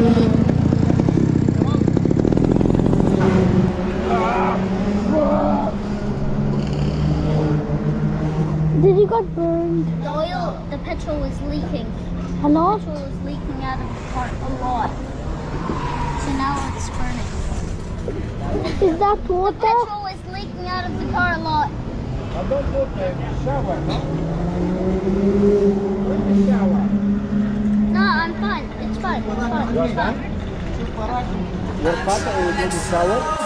Did you get burned? The oil, the petrol was leaking. A lot? The Petrol was leaking out of the car a lot. So now it's burning. Is that water? The petrol was leaking out of the car a lot. I don't put the shower, no? Put the shower. Your father will do the shower.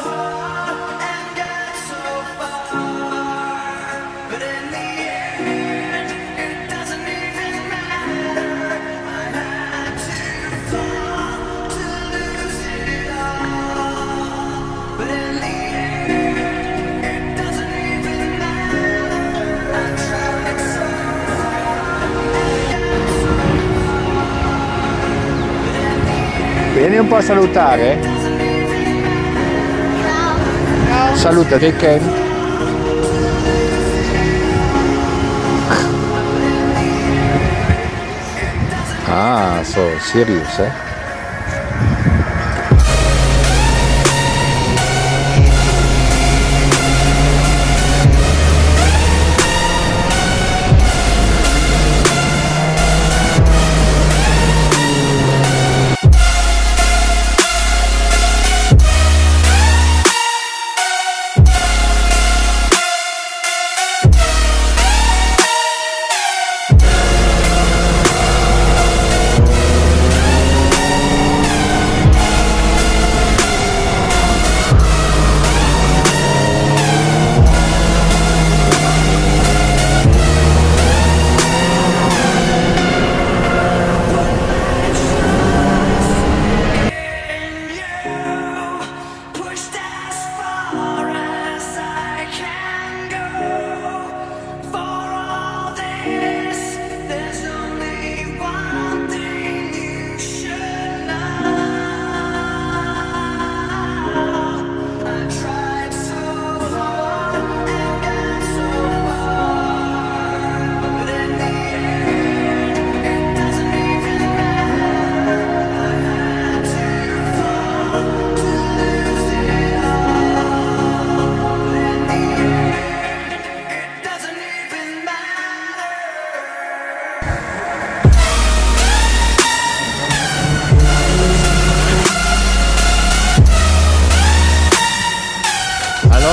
Vieni un po' a salutare. Saluta dei Ken. Ah, so serious, eh?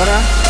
Аврора.